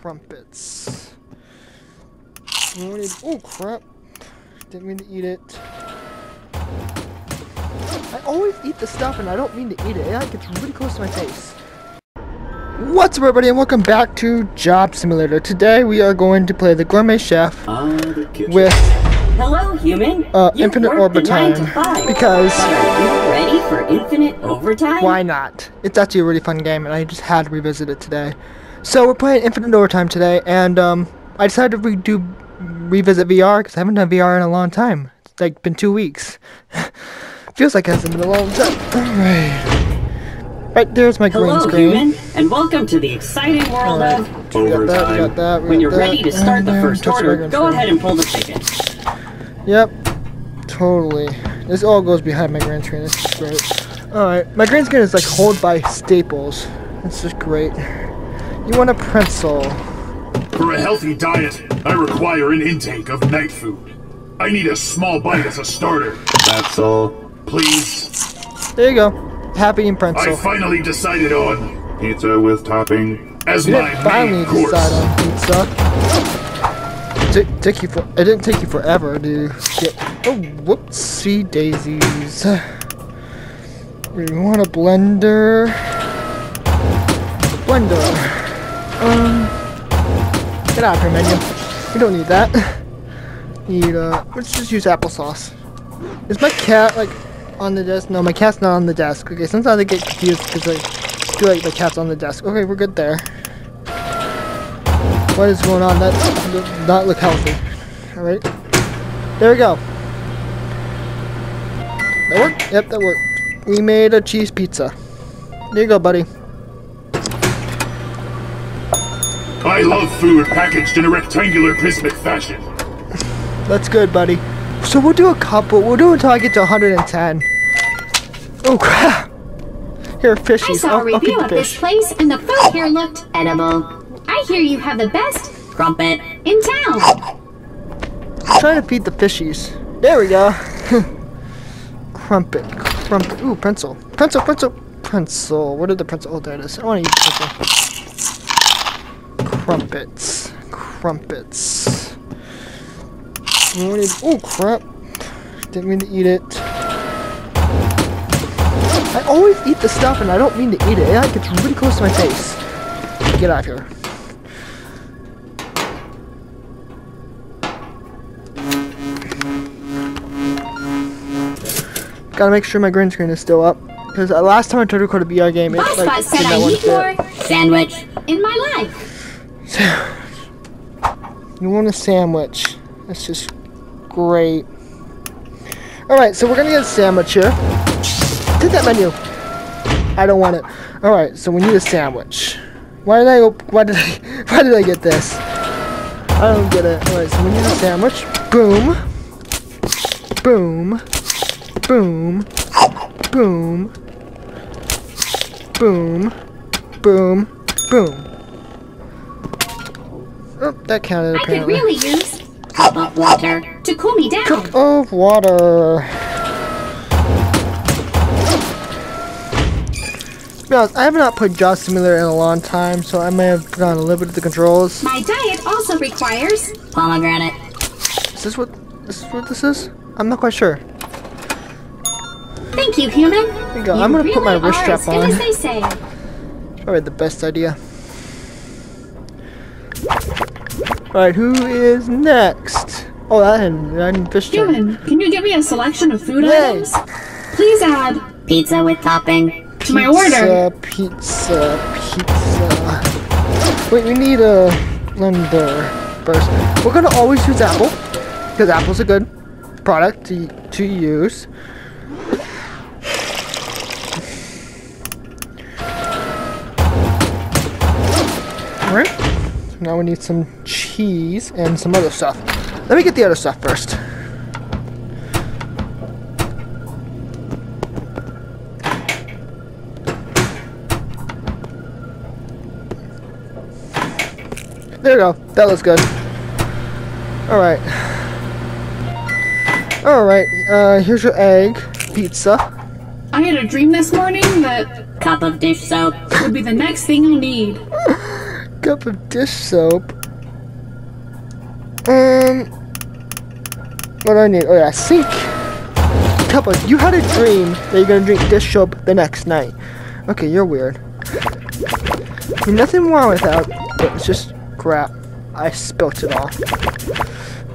crumpets. Oh crap. Didn't mean to eat it. I always eat the stuff and I don't mean to eat it. It like, gets really close to my face. What's up everybody and welcome back to Job Simulator. Today we are going to play the Gourmet Chef with Hello, human. uh, You Infinite the Overtime. Because are you ready for infinite overtime? why not? It's actually a really fun game and I just had to revisit it today. So we're playing Infinite Overtime today and um, I decided to redo revisit VR because I haven't done VR in a long time. It's like been two weeks. Feels like it hasn't been a long time. Alright. Right there's my green screen. Hello, human, and welcome to the exciting world Alright. of got that, we got that, we When you're that, ready to start the first order, go ahead and pull the chicken. Yep, totally. This all goes behind my green screen. This is great. Alright, my green screen is like held by staples. This is great. You want a pretzel. For a healthy diet, I require an intake of night food. I need a small bite as a starter. That's all. Please. There you go. Happy and I finally decided on Pizza with topping. as You my didn't finally main course. decide on pizza. T- take you for it didn't take you forever to get oh whoopsie daisies. We want a blender. Blender. Um get out of here menu. We don't need that. Need uh let's just use applesauce. Is my cat like on the desk? No, my cat's not on the desk. Okay, sometimes I get confused because I feel like the cat's on the desk. Okay, we're good there. What is going on? That does not look healthy. Alright. There we go. That worked? Yep, that worked. We made a cheese pizza. There you go, buddy. I love food packaged in a rectangular prismatic fashion. That's good, buddy. So we'll do a couple. We'll do until I get to 110. Oh, crap. Here are I fishies. saw a I'll, I'll review of this fish. place and the food here looked edible. I hear you have the best Crumpet. in town. I'm trying to feed the fishies. There we go. Crumpet. Crumpet. Ooh, pencil. Pencil, pencil. Pencil. Where did the pencil? Oh, there it is. I want to use pencil. Crumpets. Crumpets. I Oh, crap. Didn't mean to eat it. I always eat the stuff and I don't mean to eat it. It like, gets really close to my face. Get out of here. Gotta make sure my green screen is still up. Because uh, last time I tried to record a VR game, it Boss like, Bot said did not I to more. Sandwich. in my life. You want a sandwich. That's just great. Alright, so we're gonna get a sandwich here. Take that menu. I don't want it. Alright, so we need a sandwich. Why did I why did I why did I get this? I don't get it. Alright, so we need a sandwich. Boom. Boom. Boom. Boom. Boom. Boom. Boom. Oh, that counted I could apparently. really use Cup of water. to cool me down. Cup of water. To be honest, I have not played Job Simulator in a long time, so I may have forgotten a little bit of the controls. My diet also requires Pomegranate. Is this what this is what this is? I'm not quite sure. Thank you, human. you go. You I'm gonna put my wrist strap on. as they say. Probably the best idea. Alright, who is next? Oh, that had, that had fish. Human, can you give me a selection of food Yay. items? Please add Pizza with topping. to my order. Pizza, pizza, pizza. Wait, we need a blender first. We're gonna always use apple because apple's a good product to to use. Alright. Now we need some cheese and some other stuff. Let me get the other stuff first. There we go. That looks good. Alright. Alright, uh, here's your egg. Pizza. I had a dream this morning that Cup of dish soap. would be the next thing you'll need. Good cup of dish soap. Um, what do I need? Oh yeah, sink. Cup of. You had a dream that you're gonna drink dish soap the next night. Okay, you're weird. There's nothing wrong with that, but it's just crap. I spilt it all.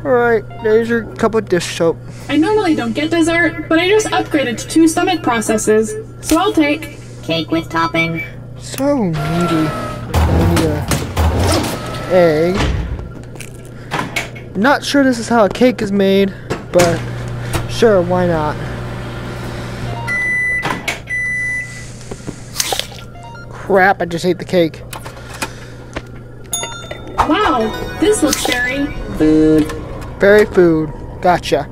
Alright, there's your cup of dish soap. I normally don't get dessert, but I just upgraded to two stomach processes, so I'll take. Cake with topping. So needy. I need a egg. Not sure this is how a cake is made, but sure, why not? Crap, I just ate the cake. Wow, this looks very. Food. Berry food. Gotcha.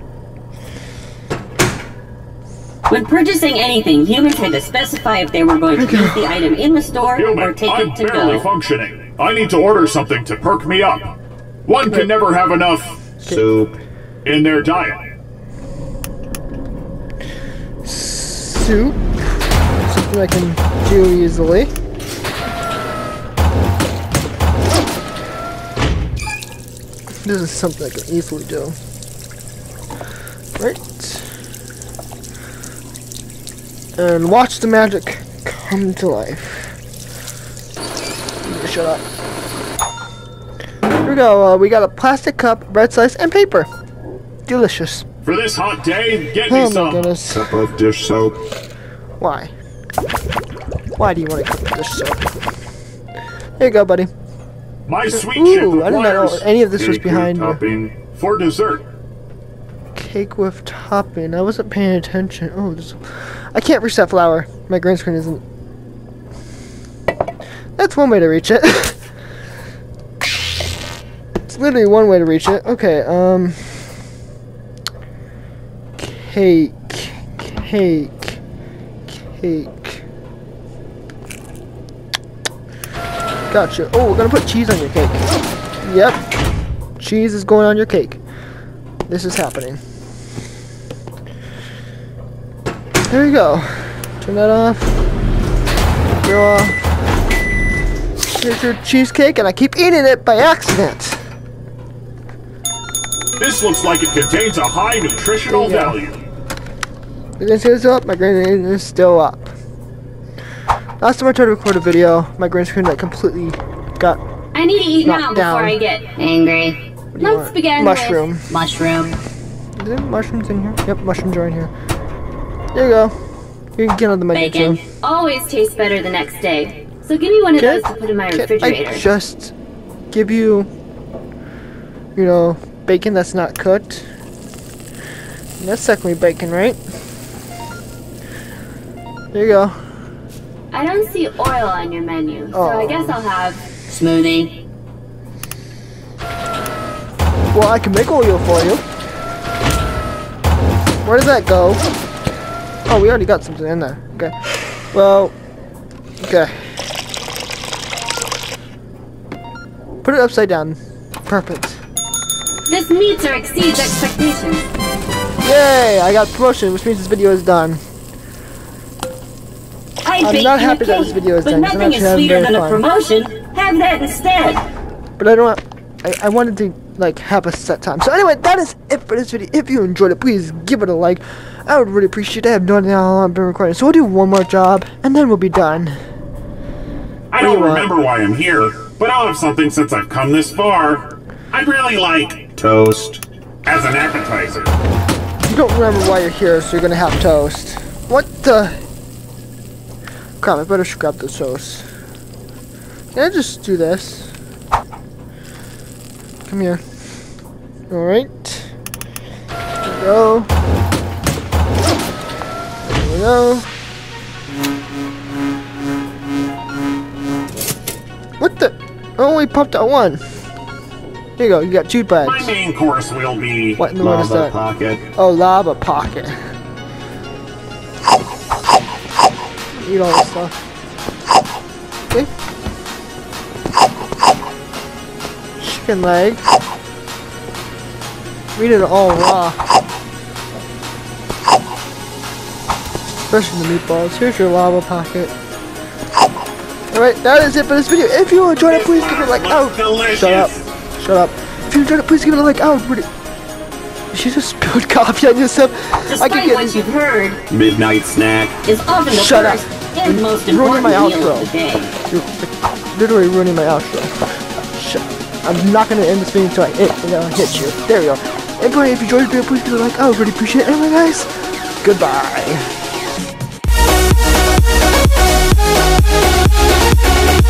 When purchasing anything, humans had to specify if they were going to use the item in the store or Human, take I'm it to barely go. functioning. I need to order something to perk me up. One can never have enough Soup. in their diet. Soup. Something I can do easily. This is something I can easily do. Right. And watch the magic come to life. Shut up. Here we go. Uh, we got a plastic cup, bread slice, and paper. Delicious. For this hot day, get me Oh my some. goodness. Cup of dish soap. Why? Why do you want to cook dish soap? Here you go, buddy. My sweet chip Ooh, I did not know any of this was Cake with behind you. topping. for dessert. Cake with topping. I wasn't paying attention. Oh, this, I can't reach that flower. My green screen isn't. That's one way to reach it. it's literally one way to reach it. Okay, um. Cake. Cake. Cake. Gotcha. Oh, we're gonna put cheese on your cake. Yep. Cheese is going on your cake. This is happening. There you go. Turn that off. Go off. Here's your cheesecake, and I keep eating it by accident. This looks like it contains a high nutritional value. Your green is up, my green screen is still up. Last time I tried to record a video, my green screen like completely got I need to eat Knocked now before down. I get Angry. what do you Let's want? begin mushroom. with- Mushroom. Is there mushrooms in here? Yep, mushrooms are in here. There you go. You can get on the menu Bacon. too. always tastes better the next day. So give me one of Can- those to put in my refrigerator. I just give you, you know, bacon that's not cooked? That's technically bacon, right? There you go. I don't see oil on your menu, so I Oh. guess I'll have Smoothie. Well, I can make oil for you. Where does that go? Oh, we already got something in there. Okay. Well, okay. Put it upside down. Perfect. this meets or exceeds expectations. Yay! I got promotion, which means this video is done. I I'm not happy that this video is but done, 'cause I'm nothing is sweeter very than a fun. promotion. Have that instead. But I don't want. I, I wanted to like have a set time. So anyway, that is it for this video. If you enjoyed it, please give it a like. I would really appreciate it. I have no idea how long I've been recording, so we'll do one more job and then we'll be done. I do you don't want? remember why I'm here, but I'll have something since I've come this far. I'd really like Toast. as an appetizer. You don't remember why you're here, so you're gonna have toast. What the? Crap! I better scrap the toast. Can I just do this? Come here. All right. There we go. There we go. I only popped out one. Here you go. You got two My bags. main course will be What in the world is Lava that? pocket. Oh, lava pocket. Eat all this stuff. Okay. Chicken leg. Eat it all raw. Especially the meatballs. Here's your lava pocket. Alright, that is it for this video. If you enjoyed it, please give it a like. Oh, shut up. Shut up. If you enjoyed it, please give it a like. Oh, really? She just spilled coffee on yourself. I Despite could get what this. you've heard, Midnight snack. is often the Shut up. first and most Ruining important my meal outro. of the day. You're literally ruining my outro. Shut. I'm not gonna end this video until I hit, you know, hit you. There we go. Anyway, if you enjoyed the video, please give it a like. I would really appreciate it. Anyway, guys, goodbye.